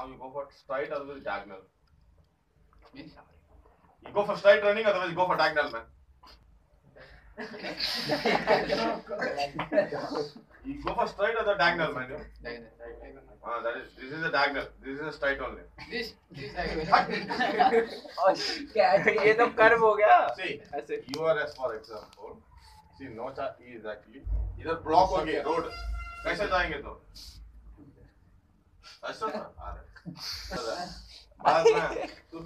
Now you go for straight, otherwise diagonal. Means? You go for straight running, otherwise you go for diagonal, man. You go for straight or the diagonal, man. Diagonal. Ah, that is. This is a diagonal. This is a straight only. This, this diagonal. क्या ये तो curve हो गया See, ऐसे URS for example. See, no cha is actually इधर block हो गया road कैसे जाएँगे तो ऐसा था तू